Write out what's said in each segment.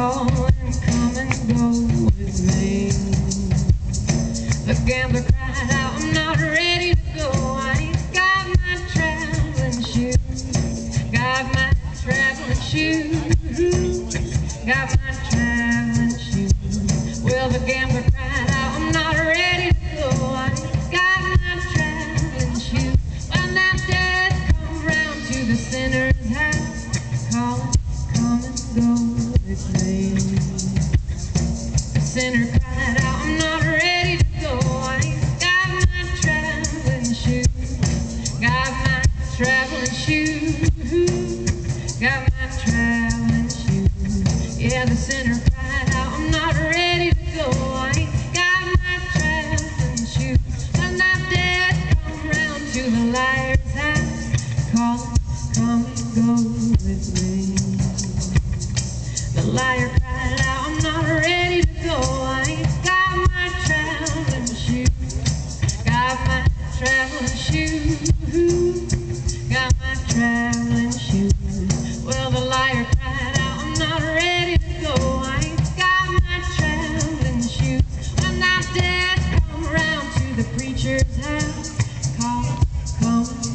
call and come and go with me. The gambler cried out, I'm not ready to go. I ain't got my traveling shoes. Got my traveling shoes. Got my traveling shoes. Well, the gambler cried out, I'm not ready to go. I ain't got my traveling shoes. When that come round to the sinner's The sinner cried out, I'm not ready to go. I got my traveling shoes. Got my traveling shoes. Got my traveling shoes. Yeah, the sinner cried out, I'm not ready to go. I got my traveling shoes. When that dead come round to the liar's house, calling, come and go with me. The liar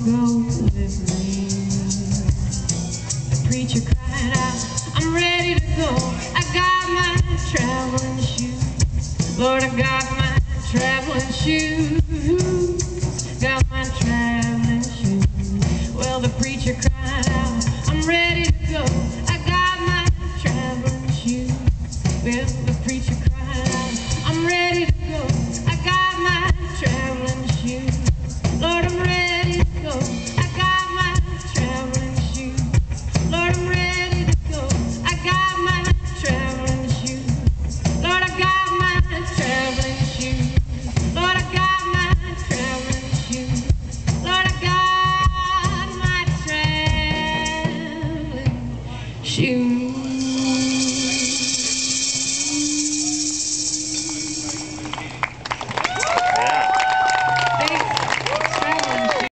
The preacher cried out, I'm ready to go. I got my traveling shoes. Lord, I got my traveling shoes. Got my traveling shoes. Well, the preacher cried out, I'm ready to go. I got my traveling shoes. Well, shoes.